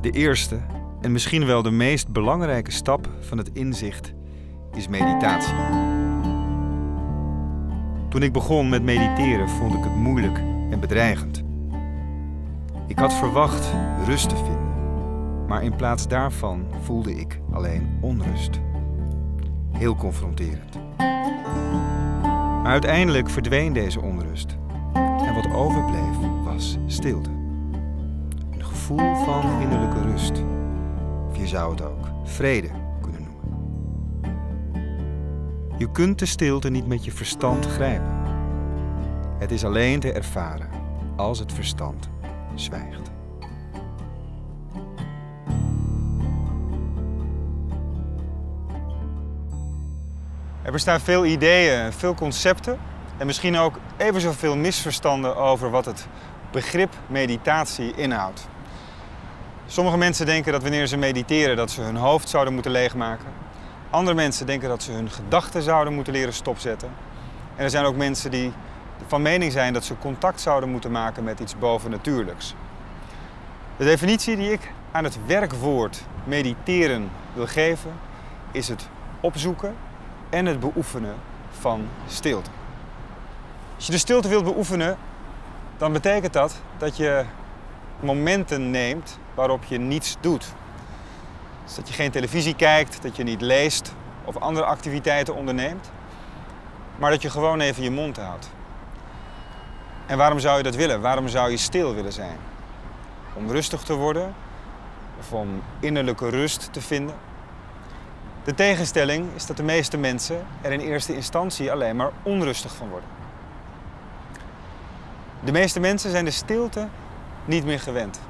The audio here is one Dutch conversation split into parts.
De eerste en misschien wel de meest belangrijke stap van het inzicht is meditatie. Toen ik begon met mediteren vond ik het moeilijk en bedreigend. Ik had verwacht rust te vinden, maar in plaats daarvan voelde ik alleen onrust. Heel confronterend. Maar uiteindelijk verdween deze onrust en wat overbleef was stilte. Gevoel van innerlijke rust. Of je zou het ook vrede kunnen noemen. Je kunt de stilte niet met je verstand grijpen. Het is alleen te ervaren als het verstand zwijgt. Er bestaan veel ideeën, veel concepten en misschien ook even zoveel misverstanden over wat het begrip meditatie inhoudt. Sommige mensen denken dat wanneer ze mediteren dat ze hun hoofd zouden moeten leegmaken. Andere mensen denken dat ze hun gedachten zouden moeten leren stopzetten. En er zijn ook mensen die van mening zijn dat ze contact zouden moeten maken met iets bovennatuurlijks. De definitie die ik aan het werkwoord mediteren wil geven is het opzoeken en het beoefenen van stilte. Als je de stilte wilt beoefenen, dan betekent dat dat je momenten neemt waarop je niets doet. Dus dat je geen televisie kijkt, dat je niet leest of andere activiteiten onderneemt, maar dat je gewoon even je mond houdt. En waarom zou je dat willen? Waarom zou je stil willen zijn? Om rustig te worden of om innerlijke rust te vinden? De tegenstelling is dat de meeste mensen er in eerste instantie alleen maar onrustig van worden. De meeste mensen zijn de stilte niet meer gewend.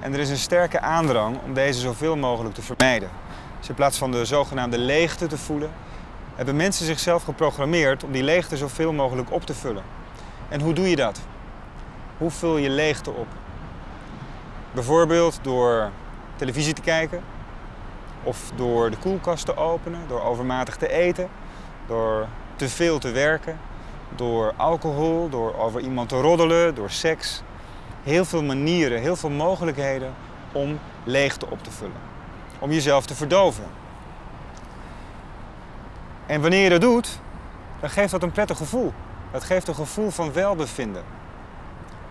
En er is een sterke aandrang om deze zoveel mogelijk te vermijden. Dus in plaats van de zogenaamde leegte te voelen, hebben mensen zichzelf geprogrammeerd om die leegte zoveel mogelijk op te vullen. En hoe doe je dat? Hoe vul je leegte op? Bijvoorbeeld door televisie te kijken, of door de koelkast te openen, door overmatig te eten, door te veel te werken, door alcohol, door over iemand te roddelen, door seks. Heel veel manieren, heel veel mogelijkheden om leegte op te vullen. Om jezelf te verdoven. En wanneer je dat doet, dan geeft dat een prettig gevoel. Dat geeft een gevoel van welbevinden.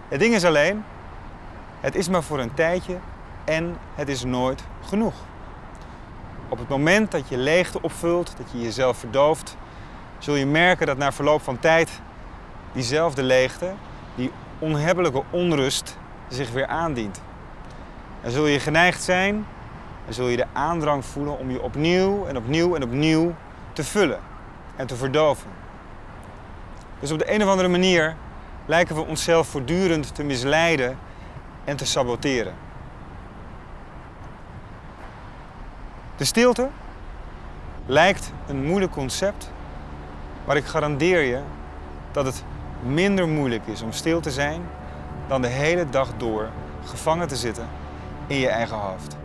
Het ding is alleen, het is maar voor een tijdje en het is nooit genoeg. Op het moment dat je leegte opvult, dat je jezelf verdooft, zul je merken dat na verloop van tijd diezelfde leegte, die onhebbelijke onrust zich weer aandient. En zul je geneigd zijn en zul je de aandrang voelen om je opnieuw en opnieuw en opnieuw te vullen en te verdoven. Dus op de een of andere manier lijken we onszelf voortdurend te misleiden en te saboteren. De stilte lijkt een moeilijk concept, maar ik garandeer je dat het minder moeilijk is om stil te zijn dan de hele dag door gevangen te zitten in je eigen hoofd.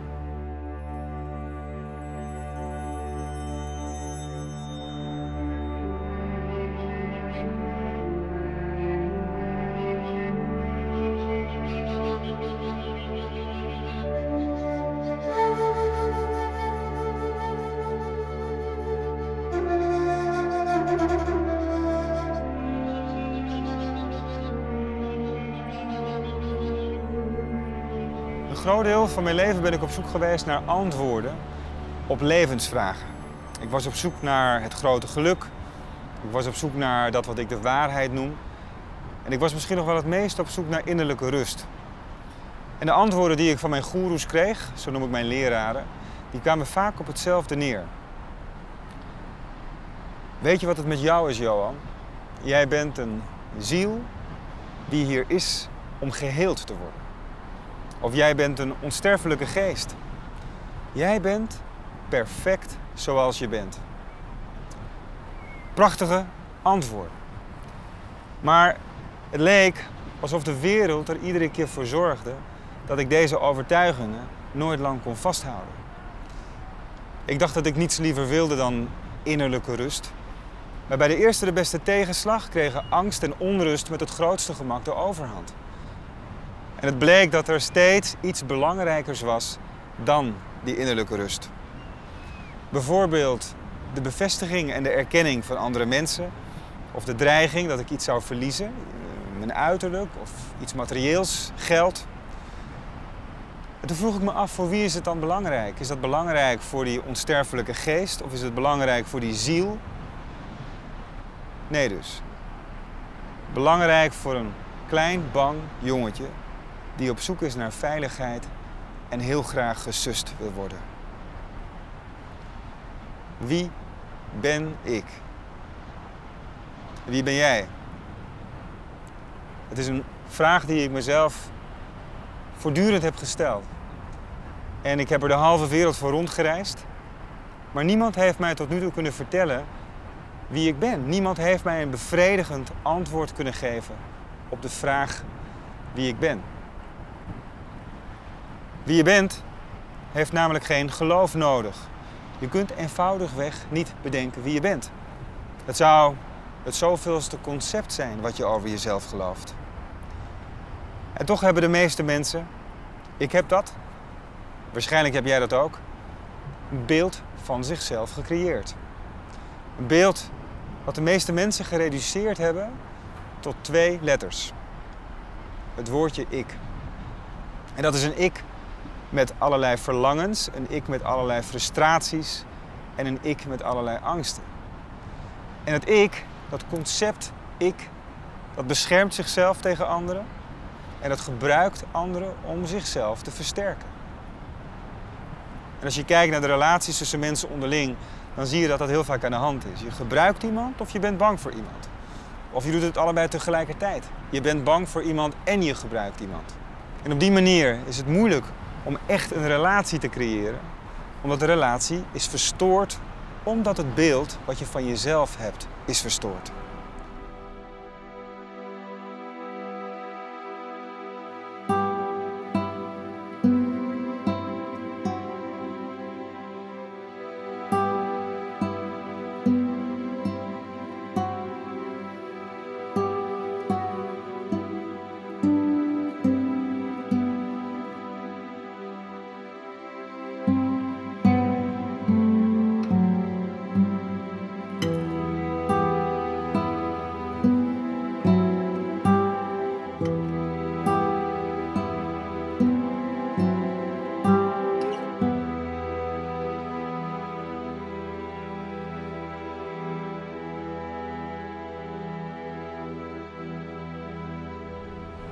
Groot deel van mijn leven ben ik op zoek geweest naar antwoorden op levensvragen. Ik was op zoek naar het grote geluk. Ik was op zoek naar dat wat ik de waarheid noem. En ik was misschien nog wel het meest op zoek naar innerlijke rust. En de antwoorden die ik van mijn goeroes kreeg, zo noem ik mijn leraren, die kwamen vaak op hetzelfde neer. Weet je wat het met jou is, Johan? Jij bent een ziel die hier is om geheeld te worden. Of jij bent een onsterfelijke geest. Jij bent perfect zoals je bent. Prachtige antwoorden. Maar het leek alsof de wereld er iedere keer voor zorgde dat ik deze overtuigingen nooit lang kon vasthouden. Ik dacht dat ik niets liever wilde dan innerlijke rust. Maar bij de eerste de beste tegenslag kregen angst en onrust met het grootste gemak de overhand. En het bleek dat er steeds iets belangrijkers was dan die innerlijke rust. Bijvoorbeeld de bevestiging en de erkenning van andere mensen, of de dreiging dat ik iets zou verliezen, eh, mijn uiterlijk of iets materieels, geld. En toen vroeg ik me af, voor wie is het dan belangrijk? Is dat belangrijk voor die onsterfelijke geest of is het belangrijk voor die ziel? Nee dus. Belangrijk voor een klein, bang jongetje die op zoek is naar veiligheid en heel graag gesust wil worden. Wie ben ik? Wie ben jij? Het is een vraag die ik mezelf voortdurend heb gesteld. En ik heb er de halve wereld voor rondgereisd. Maar niemand heeft mij tot nu toe kunnen vertellen wie ik ben. Niemand heeft mij een bevredigend antwoord kunnen geven op de vraag wie ik ben. Wie je bent heeft namelijk geen geloof nodig. Je kunt eenvoudigweg niet bedenken wie je bent. Het zou het zoveelste concept zijn wat je over jezelf gelooft. En toch hebben de meeste mensen, ik heb dat, waarschijnlijk heb jij dat ook, een beeld van zichzelf gecreëerd. Een beeld wat de meeste mensen gereduceerd hebben tot twee letters. Het woordje ik. En dat is een ik met allerlei verlangens, een ik met allerlei frustraties en een ik met allerlei angsten. En het ik, dat concept ik, dat beschermt zichzelf tegen anderen en dat gebruikt anderen om zichzelf te versterken. En als je kijkt naar de relaties tussen mensen onderling, dan zie je dat dat heel vaak aan de hand is. Je gebruikt iemand of je bent bang voor iemand. Of je doet het allebei tegelijkertijd. Je bent bang voor iemand en je gebruikt iemand. En op die manier is het moeilijk om echt een relatie te creëren. Omdat de relatie is verstoord omdat het beeld wat je van jezelf hebt is verstoord.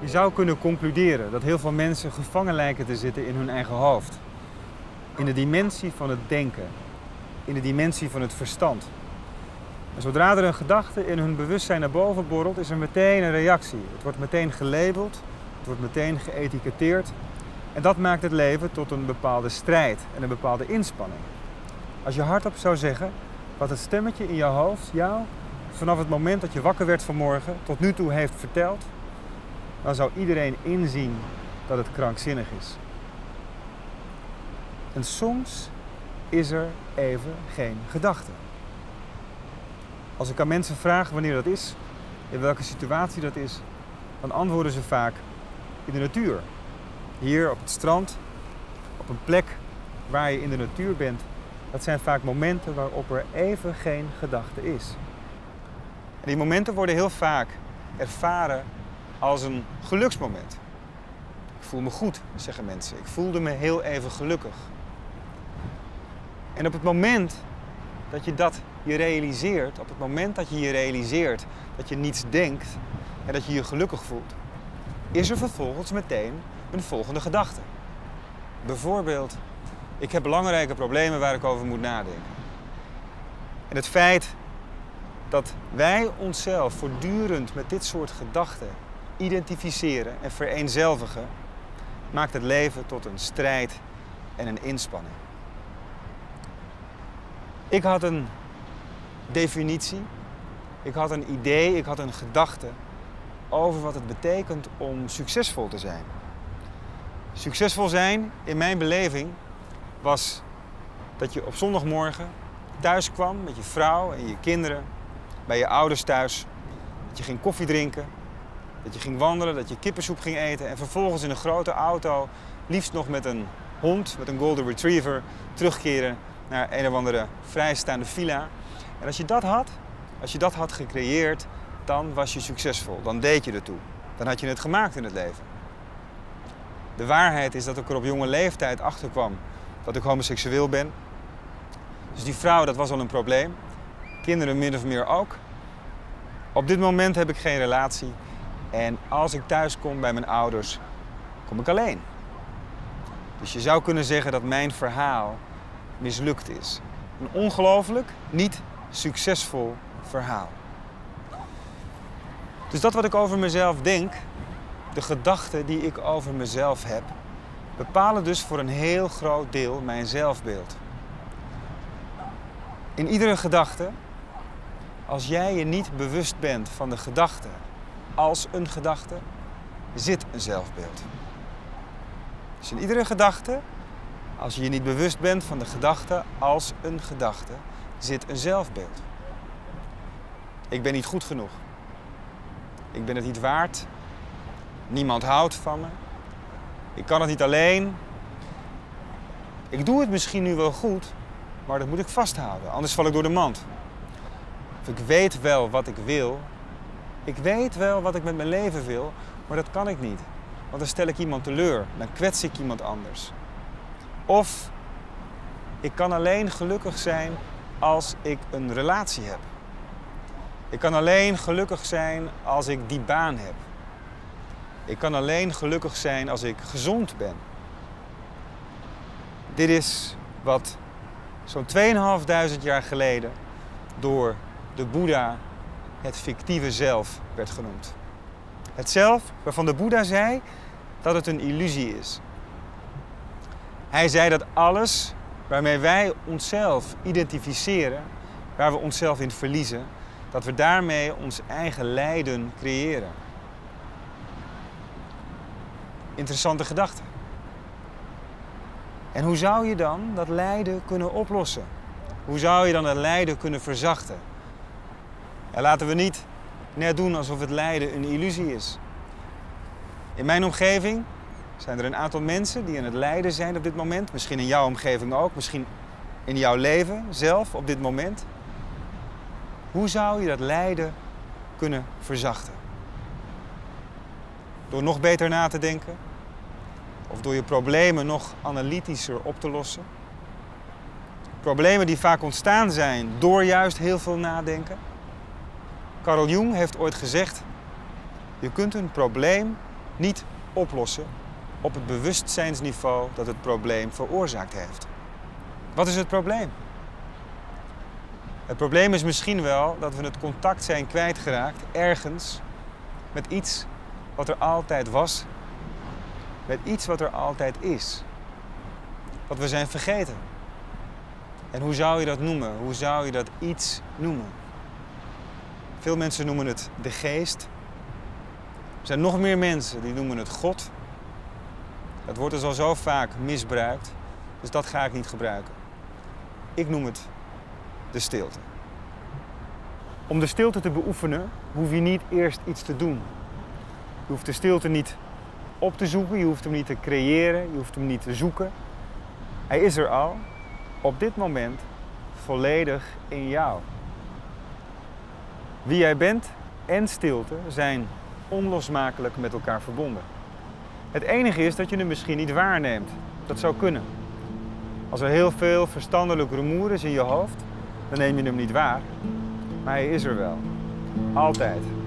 Je zou kunnen concluderen dat heel veel mensen gevangen lijken te zitten in hun eigen hoofd. In de dimensie van het denken. In de dimensie van het verstand. En zodra er een gedachte in hun bewustzijn naar boven borrelt, is er meteen een reactie. Het wordt meteen gelabeld, het wordt meteen geëtiketteerd. En dat maakt het leven tot een bepaalde strijd en een bepaalde inspanning. Als je hardop zou zeggen wat het stemmetje in je hoofd jou vanaf het moment dat je wakker werd vanmorgen tot nu toe heeft verteld, dan zou iedereen inzien dat het krankzinnig is. En soms is er even geen gedachte. Als ik aan mensen vraag wanneer dat is, in welke situatie dat is, dan antwoorden ze vaak in de natuur. Hier op het strand, op een plek waar je in de natuur bent. Dat zijn vaak momenten waarop er even geen gedachte is. En die momenten worden heel vaak ervaren als een geluksmoment. Ik voel me goed, zeggen mensen. Ik voelde me heel even gelukkig. En op het moment dat je dat je realiseert, op het moment dat je je realiseert dat je niets denkt en dat je je gelukkig voelt, is er vervolgens meteen een volgende gedachte. Bijvoorbeeld, ik heb belangrijke problemen waar ik over moet nadenken. En het feit dat wij onszelf voortdurend met dit soort gedachten identificeren en vereenzelvigen, maakt het leven tot een strijd en een inspanning. Ik had een definitie, ik had een idee, ik had een gedachte over wat het betekent om succesvol te zijn. Succesvol zijn, in mijn beleving, was dat je op zondagmorgen thuis kwam met je vrouw en je kinderen, bij je ouders thuis. Dat je ging koffie drinken, Dat je ging wandelen, dat je kippensoep ging eten en vervolgens in een grote auto, liefst nog met een hond, met een golden retriever, terugkeren naar een of andere vrijstaande villa. En als je dat had, als je dat had gecreëerd, dan was je succesvol. Dan deed je ertoe. Dan had je het gemaakt in het leven. De waarheid is dat ik er op jonge leeftijd achter kwam dat ik homoseksueel ben. Dus die vrouw, dat was al een probleem. Kinderen min of meer ook. Op dit moment heb ik geen relatie. En als ik thuis kom bij mijn ouders, kom ik alleen. Dus je zou kunnen zeggen dat mijn verhaal mislukt is. Een ongelooflijk, niet succesvol verhaal. Dus dat wat ik over mezelf denk, de gedachten die ik over mezelf heb, bepalen dus voor een heel groot deel mijn zelfbeeld. In iedere gedachte, als jij je niet bewust bent van de gedachte als een gedachte, zit een zelfbeeld. Dus in iedere gedachte, als je je niet bewust bent van de gedachte als een gedachte, zit een zelfbeeld. Ik ben niet goed genoeg. Ik ben het niet waard. Niemand houdt van me. Ik kan het niet alleen. Ik doe het misschien nu wel goed, maar dat moet ik vasthouden, anders val ik door de mand. Of ik weet wel wat ik wil. Ik weet wel wat ik met mijn leven wil, maar dat kan ik niet. Want dan stel ik iemand teleur, dan kwets ik iemand anders. Of ik kan alleen gelukkig zijn als ik een relatie heb. Ik kan alleen gelukkig zijn als ik die baan heb. Ik kan alleen gelukkig zijn als ik gezond ben. Dit is wat zo'n 2500 jaar geleden door de Boeddha het fictieve zelf werd genoemd. Het zelf waarvan de Boeddha zei dat het een illusie is. Hij zei dat alles waarmee wij onszelf identificeren, waar we onszelf in verliezen, dat we daarmee ons eigen lijden creëren. Interessante gedachte. En hoe zou je dan dat lijden kunnen oplossen? Hoe zou je dan dat lijden kunnen verzachten? En laten we niet net doen alsof het lijden een illusie is. In mijn omgeving zijn er een aantal mensen die aan het lijden zijn op dit moment. Misschien in jouw omgeving ook, misschien in jouw leven zelf op dit moment. Hoe zou je dat lijden kunnen verzachten? Door nog beter na te denken? Of door je problemen nog analytischer op te lossen? Problemen die vaak ontstaan zijn door juist heel veel nadenken. Carl Jung heeft ooit gezegd: je kunt een probleem niet oplossen op het bewustzijnsniveau dat het probleem veroorzaakt heeft. Wat is het probleem? Het probleem is misschien wel dat we het contact zijn kwijtgeraakt ergens met iets wat er altijd was, met iets wat er altijd is. Wat we zijn vergeten. En hoe zou je dat noemen? Hoe zou je dat iets noemen? Veel mensen noemen het de geest. Er zijn nog meer mensen die noemen het God. Het wordt dus al zo vaak misbruikt, dus dat ga ik niet gebruiken. Ik noem het de stilte. Om de stilte te beoefenen hoef je niet eerst iets te doen. Je hoeft de stilte niet op te zoeken, je hoeft hem niet te creëren, je hoeft hem niet te zoeken. Hij is er al, op dit moment, volledig in jou. Wie jij bent en stilte zijn onlosmakelijk met elkaar verbonden. Het enige is dat je hem misschien niet waarneemt. Dat zou kunnen. Als er heel veel verstandelijk rumoer is in je hoofd, dan neem je hem niet waar. Maar hij is er wel. Altijd.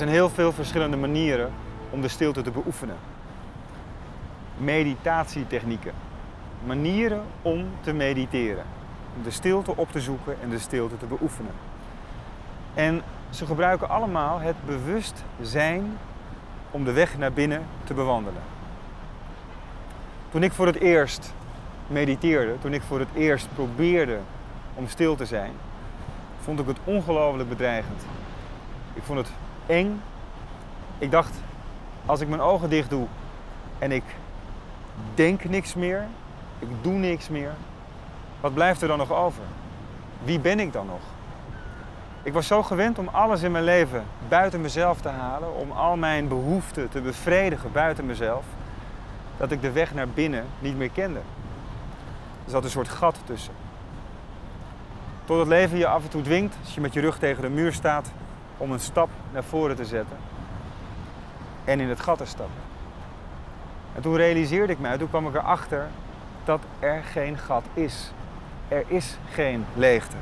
Zijn heel veel verschillende manieren om de stilte te beoefenen. Meditatietechnieken. Manieren om te mediteren. Om de stilte op te zoeken en de stilte te beoefenen. En ze gebruiken allemaal het bewustzijn om de weg naar binnen te bewandelen. Toen ik voor het eerst mediteerde, toen ik voor het eerst probeerde om stil te zijn, vond ik het ongelooflijk bedreigend. Ik vond het eng. Ik dacht, als ik mijn ogen dicht doe en ik denk niks meer, ik doe niks meer, wat blijft er dan nog over? Wie ben ik dan nog? Ik was zo gewend om alles in mijn leven buiten mezelf te halen, om al mijn behoeften te bevredigen buiten mezelf, dat ik de weg naar binnen niet meer kende. Er zat een soort gat tussen. Tot het leven je af en toe dwingt, als je met je rug tegen de muur staat, om een stap naar voren te zetten en in het gat te stappen. En toen realiseerde ik mij, toen kwam ik erachter dat er geen gat is. Er is geen leegte.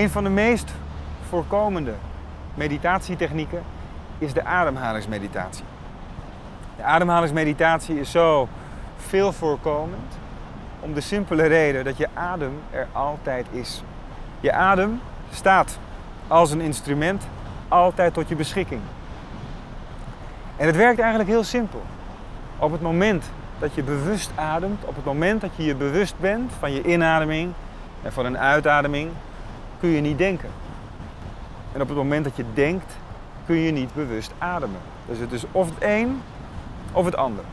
Een van de meest voorkomende meditatietechnieken is de ademhalingsmeditatie. De ademhalingsmeditatie is zo veel voorkomend om de simpele reden dat je adem er altijd is. Je adem staat als een instrument altijd tot je beschikking. En het werkt eigenlijk heel simpel. Op het moment dat je bewust ademt, op het moment dat je je bewust bent van je inademing en van een uitademing, kun je niet denken. En op het moment dat je denkt, kun je niet bewust ademen. Dus het is of het een of het ander.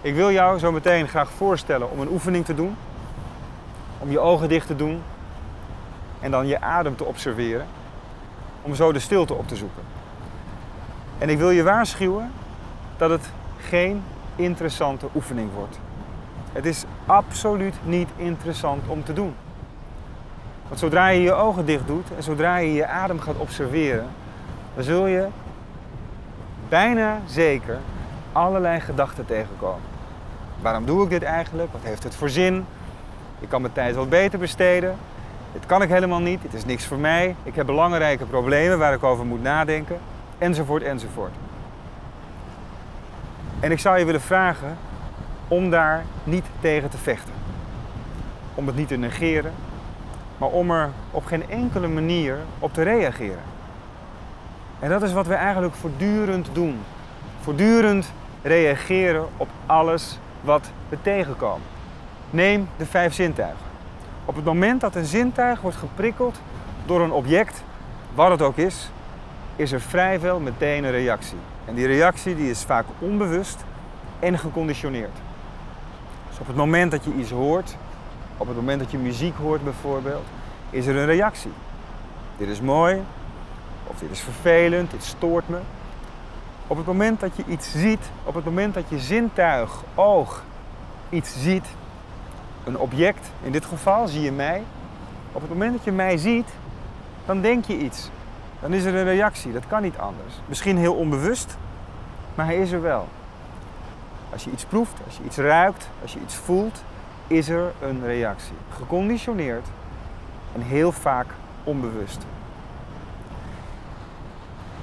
Ik wil jou zo meteen graag voorstellen om een oefening te doen. Om je ogen dicht te doen en dan je adem te observeren. Om zo de stilte op te zoeken. En ik wil je waarschuwen dat het geen interessante oefening wordt. Het is absoluut niet interessant om te doen. Want zodra je je ogen dicht doet en zodra je je adem gaat observeren, dan zul je bijna zeker allerlei gedachten tegenkomen. Waarom doe ik dit eigenlijk? Wat heeft het voor zin? Ik kan mijn tijd wat beter besteden. Dit kan ik helemaal niet. Het is niks voor mij. Ik heb belangrijke problemen waar ik over moet nadenken. Enzovoort, enzovoort. En ik zou je willen vragen om daar niet tegen te vechten. Om het niet te negeren, maar om er op geen enkele manier op te reageren. En dat is wat we eigenlijk voortdurend doen. Voortdurend reageren op alles wat we tegenkomen. Neem de vijf zintuigen. Op het moment dat een zintuig wordt geprikkeld door een object, wat het ook is, is er vrijwel meteen een reactie. En die reactie die is vaak onbewust en geconditioneerd. Dus op het moment dat je iets hoort, op het moment dat je muziek hoort bijvoorbeeld, is er een reactie. Dit is mooi, of dit is vervelend, dit stoort me. Op het moment dat je iets ziet, op het moment dat je zintuig, oog, iets ziet, een object, in dit geval zie je mij. Op het moment dat je mij ziet, dan denk je iets. Dan is er een reactie, dat kan niet anders. Misschien heel onbewust, maar hij is er wel. Als je iets proeft, als je iets ruikt, als je iets voelt, is er een reactie. Geconditioneerd en heel vaak onbewust.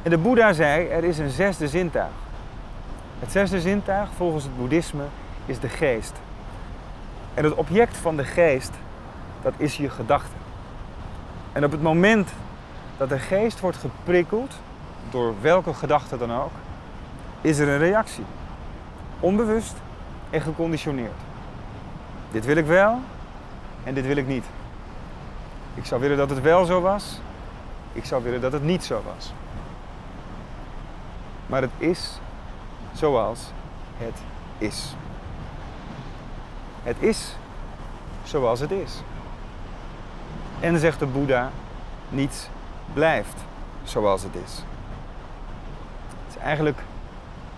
En de Boeddha zei, er is een zesde zintuig. Het zesde zintuig, volgens het boeddhisme, is de geest. En het object van de geest, dat is je gedachte. En op het moment dat de geest wordt geprikkeld, door welke gedachte dan ook, is er een reactie. Onbewust en geconditioneerd. Dit wil ik wel en dit wil ik niet. Ik zou willen dat het wel zo was. Ik zou willen dat het niet zo was. Maar het is zoals het is. Het is zoals het is. En zegt de Boeddha, niets blijft zoals het is. Het is eigenlijk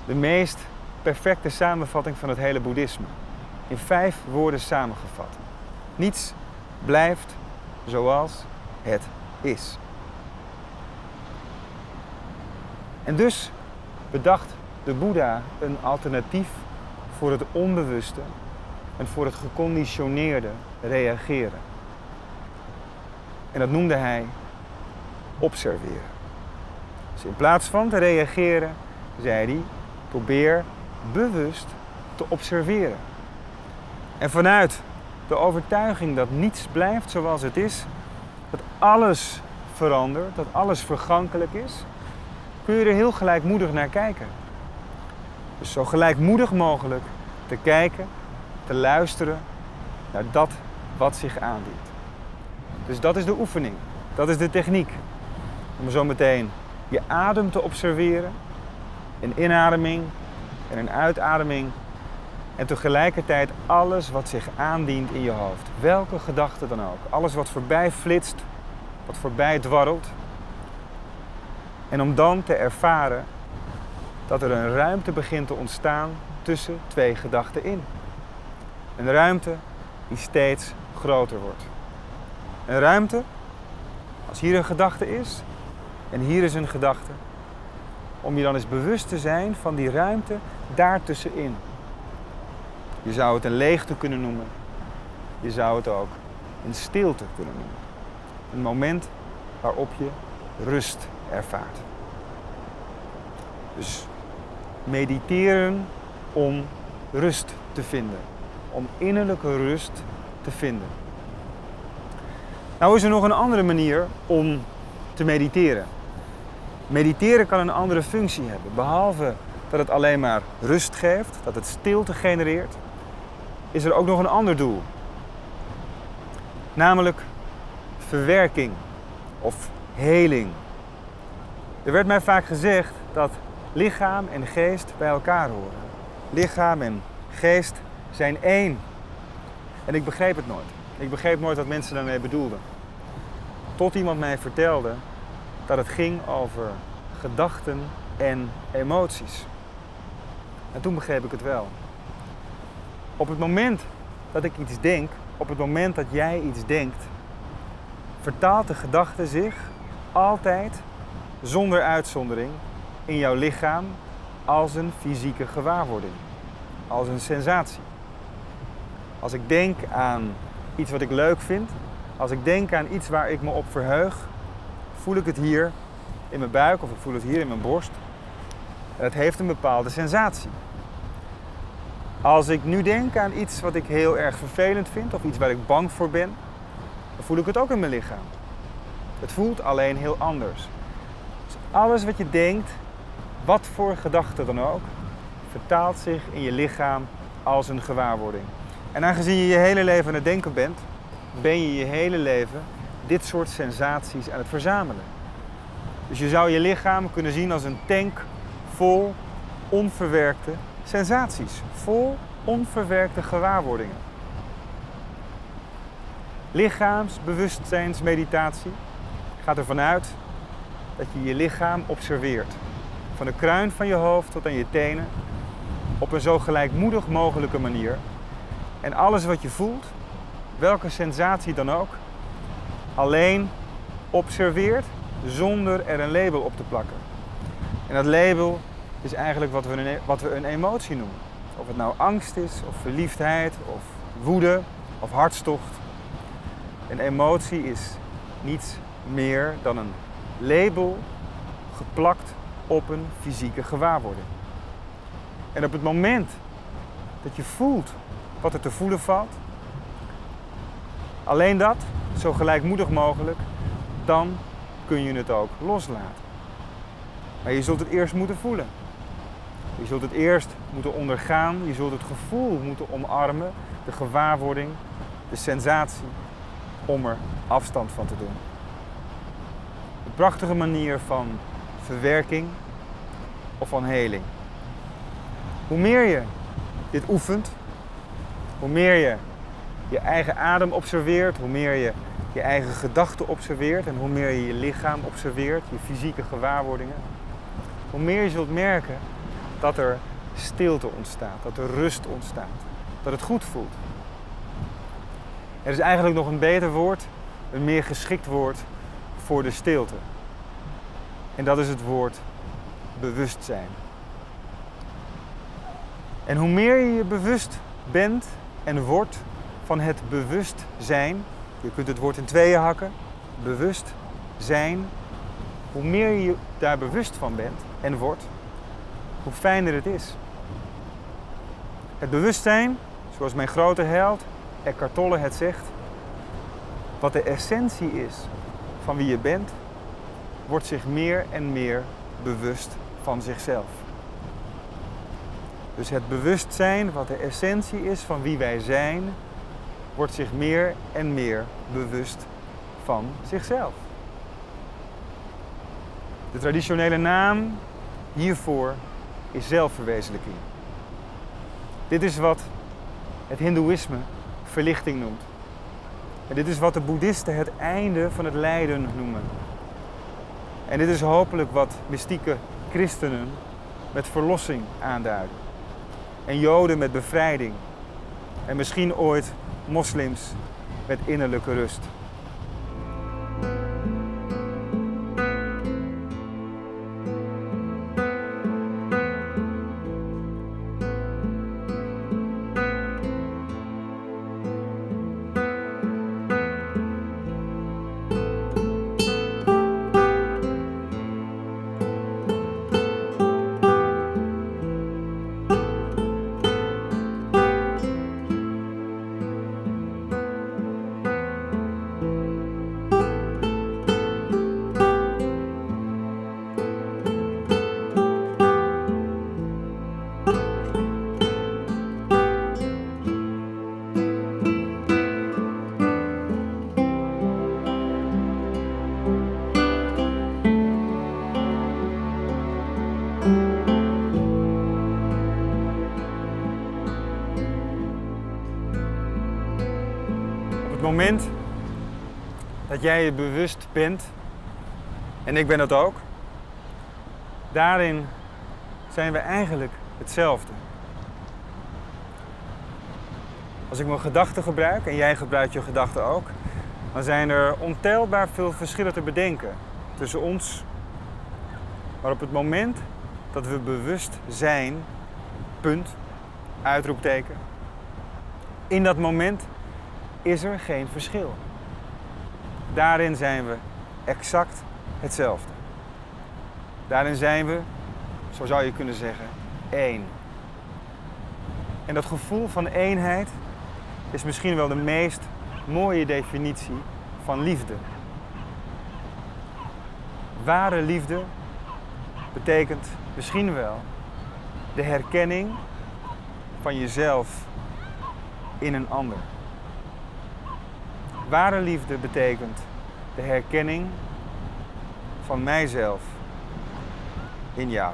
de meest perfecte samenvatting van het hele boeddhisme. In vijf woorden samengevat. Niets blijft zoals het is. En dus bedacht de Boeddha een alternatief voor het onbewuste en voor het geconditioneerde reageren. En dat noemde hij observeren. Dus in plaats van te reageren, zei hij, probeer bewust te observeren. En vanuit de overtuiging dat niets blijft zoals het is, dat alles verandert, dat alles vergankelijk is, kun je er heel gelijkmoedig naar kijken. Dus zo gelijkmoedig mogelijk te kijken, te luisteren naar dat wat zich aandient. Dus dat is de oefening, dat is de techniek. Om zo meteen je adem te observeren, een inademing en een uitademing. En tegelijkertijd alles wat zich aandient in je hoofd. Welke gedachte dan ook. Alles wat voorbij flitst, wat voorbij dwarrelt. En om dan te ervaren dat er een ruimte begint te ontstaan tussen twee gedachten in. Een ruimte die steeds groter wordt. Een ruimte, als hier een gedachte is en hier is een gedachte, om je dan eens bewust te zijn van die ruimte daartussenin. Je zou het een leegte kunnen noemen. Je zou het ook een stilte kunnen noemen. Een moment waarop je rust ervaart. Dus mediteren om rust te vinden. Om innerlijke rust te vinden. Nou is er nog een andere manier om te mediteren. Mediteren kan een andere functie hebben. Behalve dat het alleen maar rust geeft, dat het stilte genereert, is er ook nog een ander doel. Namelijk verwerking of heling. Er werd mij vaak gezegd dat lichaam en geest bij elkaar horen. Lichaam en geest zijn één. En ik begreep het nooit. Ik begreep nooit wat mensen daarmee bedoelden. Tot iemand mij vertelde dat het ging over gedachten en emoties. En toen begreep ik het wel. Op het moment dat ik iets denk, op het moment dat jij iets denkt, vertaalt de gedachte zich altijd zonder uitzondering in jouw lichaam als een fysieke gewaarwording, als een sensatie. Als ik denk aan iets wat ik leuk vind, als ik denk aan iets waar ik me op verheug, voel ik het hier in mijn buik of ik voel het hier in mijn borst. het heeft een bepaalde sensatie. Als ik nu denk aan iets wat ik heel erg vervelend vind of iets waar ik bang voor ben, dan voel ik het ook in mijn lichaam. Het voelt alleen heel anders. Dus alles wat je denkt, wat voor gedachte dan ook, vertaalt zich in je lichaam als een gewaarwording. En aangezien je je hele leven aan het denken bent, ben je je hele leven dit soort sensaties aan het verzamelen. Dus je zou je lichaam kunnen zien als een tank vol onverwerkte sensaties, vol onverwerkte gewaarwordingen. Lichaamsbewustzijnsmeditatie gaat ervan uit dat je je lichaam observeert. Van de kruin van je hoofd tot aan je tenen. Op een zo gelijkmoedig mogelijke manier. En alles wat je voelt, welke sensatie dan ook, alleen observeert zonder er een label op te plakken. En dat label is eigenlijk wat we een, wat we een emotie noemen. Of het nou angst is, of verliefdheid, of woede, of hartstocht. Een emotie is niets meer dan een label geplakt op een fysieke gewaarwording. En op het moment dat je voelt wat er te voelen valt, alleen dat, zo gelijkmoedig mogelijk, dan kun je het ook loslaten. Maar je zult het eerst moeten voelen. Je zult het eerst moeten ondergaan, je zult het gevoel moeten omarmen, de gewaarwording, de sensatie om er afstand van te doen. Een prachtige manier van verwerking of van heling. Hoe meer je dit oefent, hoe meer je je eigen adem observeert, hoe meer je je eigen gedachten observeert en hoe meer je je lichaam observeert, je fysieke gewaarwordingen, hoe meer je zult merken dat er stilte ontstaat, dat er rust ontstaat, dat het goed voelt. Er is eigenlijk nog een beter woord, een meer geschikt woord voor de stilte. En dat is het woord bewustzijn. En hoe meer je je bewust bent en wordt van het bewustzijn, je kunt het woord in tweeën hakken, bewust zijn, hoe meer je daar bewust van bent en wordt, hoe fijner het is. Het bewustzijn, zoals mijn grote held Eckhart Tolle het zegt, wat de essentie is van wie je bent, wordt zich meer en meer bewust van zichzelf. Dus het bewustzijn, wat de essentie is van wie wij zijn, wordt zich meer en meer bewust van zichzelf. De traditionele naam hiervoor is zelfverwezenlijking. Dit is wat het Hindoeïsme verlichting noemt. En dit is wat de Boeddhisten het einde van het lijden noemen. En dit is hopelijk wat mystieke christenen met verlossing aanduiden. En Joden met bevrijding. En misschien ooit moslims met innerlijke rust. Moment dat jij je bewust bent, en ik ben dat ook, daarin zijn we eigenlijk hetzelfde. Als ik mijn gedachten gebruik en jij gebruikt je gedachten ook, dan zijn er ontelbaar veel verschillen te bedenken tussen ons. Maar op het moment dat we bewust zijn, punt, uitroepteken, in dat moment is er geen verschil. Daarin zijn we exact hetzelfde. Daarin zijn we, zo zou je kunnen zeggen, één. En dat gevoel van eenheid is misschien wel de meest mooie definitie van liefde. Ware liefde betekent misschien wel de herkenning van jezelf in een ander. Ware liefde betekent de herkenning van mijzelf in jou.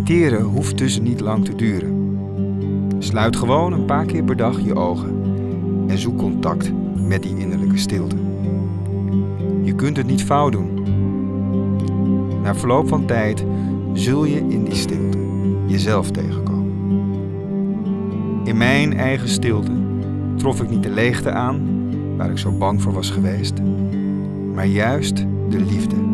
Mediteren hoeft dus niet lang te duren. Sluit gewoon een paar keer per dag je ogen en zoek contact met die innerlijke stilte. Je kunt het niet fout doen. Na verloop van tijd zul je in die stilte jezelf tegenkomen. In mijn eigen stilte trof ik niet de leegte aan, waar ik zo bang voor was geweest, maar juist de liefde